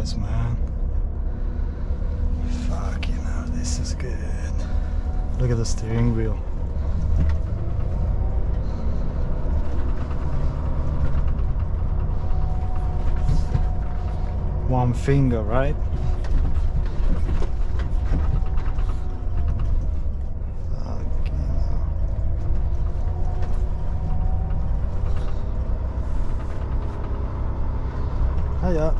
guys, man. Fucking hell, this is good. Look at the steering wheel. One finger, right? Hiya.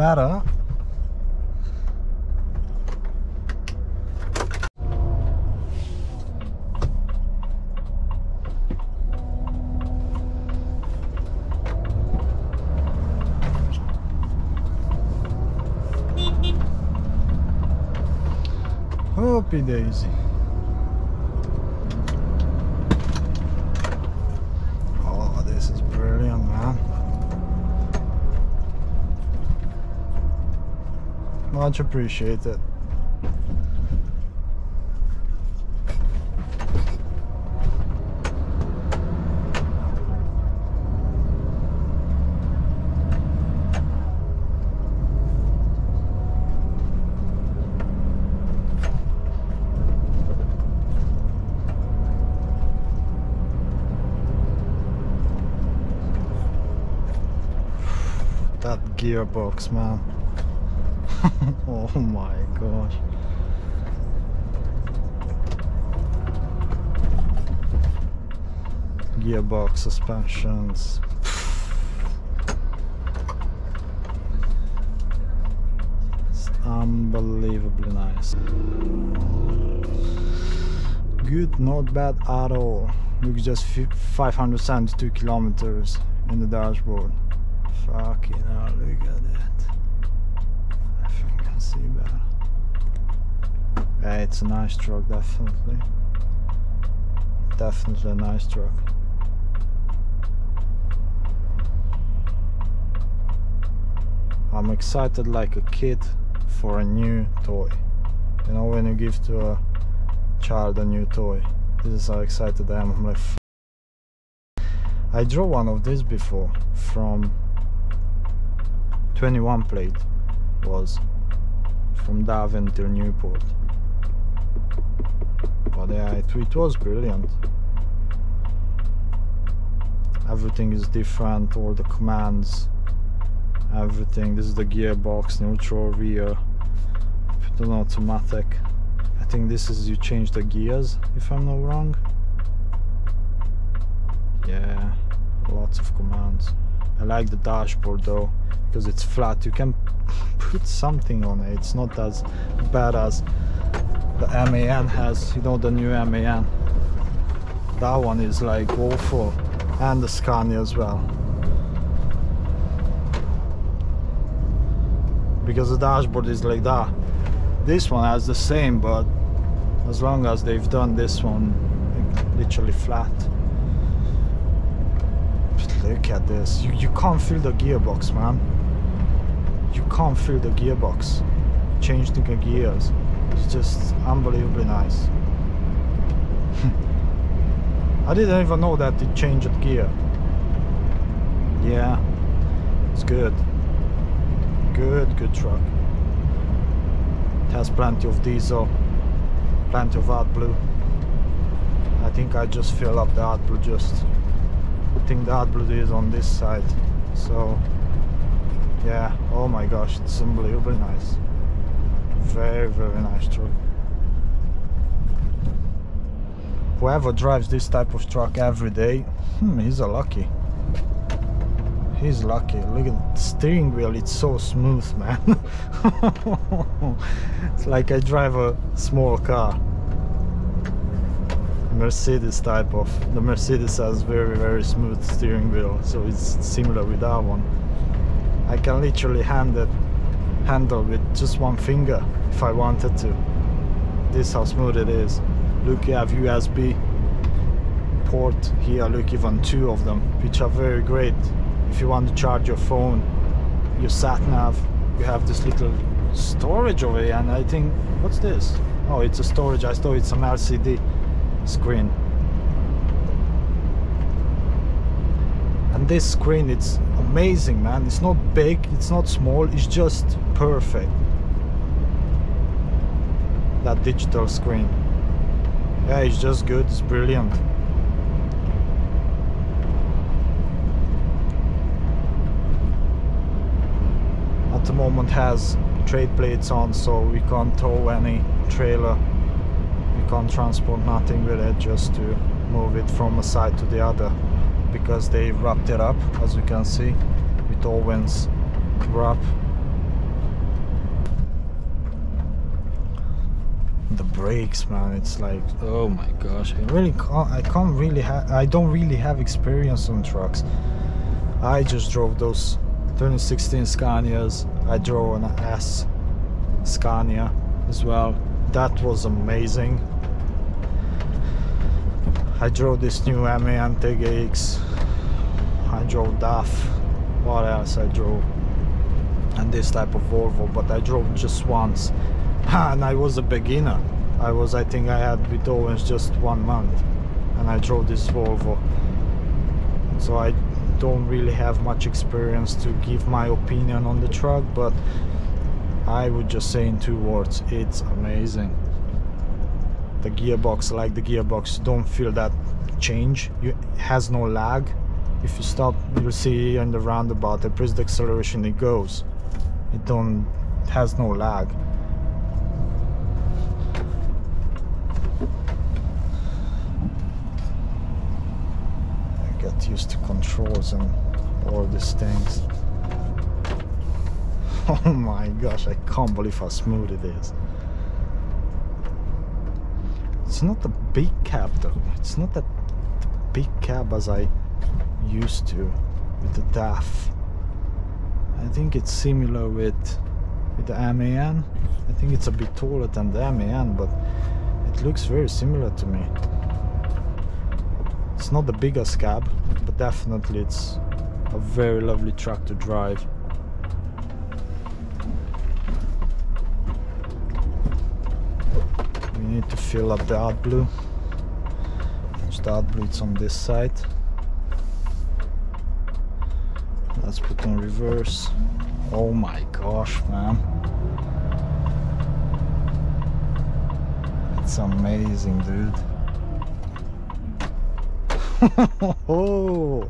Better. Hoppy daisy. Much appreciated. That gearbox, man. oh my gosh. Gearbox suspensions. It's unbelievably nice. Good, not bad at all. Look, just fi- 572 kilometers in the dashboard. Fucking hell, look at that. See better. Yeah, it's a nice truck, definitely. Definitely a nice truck. I'm excited like a kid for a new toy. You know, when you give to a child a new toy. This is how excited I am. I'm like, I drew one of these before from 21 plate was from Darwin till Newport. But yeah, it, it was brilliant. Everything is different, all the commands, everything. This is the gearbox, neutral, rear, an automatic. I think this is you change the gears, if I'm not wrong. Yeah, lots of commands. I like the dashboard though because it's flat. You can put something on it. It's not as bad as the MAN has. You know the new MAN. That one is like awful, and the Scania as well. Because the dashboard is like that. This one has the same, but as long as they've done this one literally flat. Look at this. You, you can't feel the gearbox, man. You can't feel the gearbox. Changing the gears. It's just unbelievably nice. I didn't even know that it changed gear. Yeah, it's good. Good, good truck. It has plenty of diesel, plenty of AdBlue. I think I just fill up the AdBlue just. Think the AdBlue is on this side. So, yeah, oh my gosh, it's unbelievably nice. Very, very nice truck. Whoever drives this type of truck every day, hmm, he's a lucky. he's lucky. Look at the steering wheel, it's so smooth, man. it's like I drive a small car. Mercedes type of. The Mercedes has very, very smooth steering wheel, so it's similar with that one. I can literally hand it, handle with just one finger if I wanted to. This how smooth it is. Look, you have USB port here look even two of them which are very great if you want to charge your phone your sat nav you have this little storage over here and I think what's this oh it's a storage I thought it's an LCD screen. And this screen it's amazing man. It's not big it's not small it's just perfect. That digital screen. Yeah it's just good it's brilliant. At the moment has trade plates on so we can't tow any trailer we can't transport nothing with it just to move it from a side to the other because they wrapped it up as you can see with Owens wrap the brakes man it's like oh my gosh I really can't I can't really have I don't really have experience on trucks I just drove those 2016 Scanias. I drove an S Scania as well. That was amazing. I drove this new MAN TGX. I drove DAF. What else I drove? And this type of Volvo, but I drove just once. And I was a beginner. I was, I think I had with Owens just one month. And I drove this Volvo. So I don't really have much experience to give my opinion on the truck but I would just say in two words it's amazing the gearbox like the gearbox don't feel that change you, it has no lag if you stop you'll see in the roundabout I press the acceleration it goes it don't it has no lag I get used to controls and all these things. Oh my gosh, I can't believe how smooth it is. It's not a big cab though. It's not that big cab as I used to with the DAF. I think it's similar with with the MAN. I think it's a bit taller than the MAN, but it looks very similar to me. It's not the biggest cab, but definitely it's a very lovely truck to drive. Need to fill up the blue. Which the AdBlue it's on this side. Let's put on reverse. Oh my gosh, man. It's amazing, dude. oh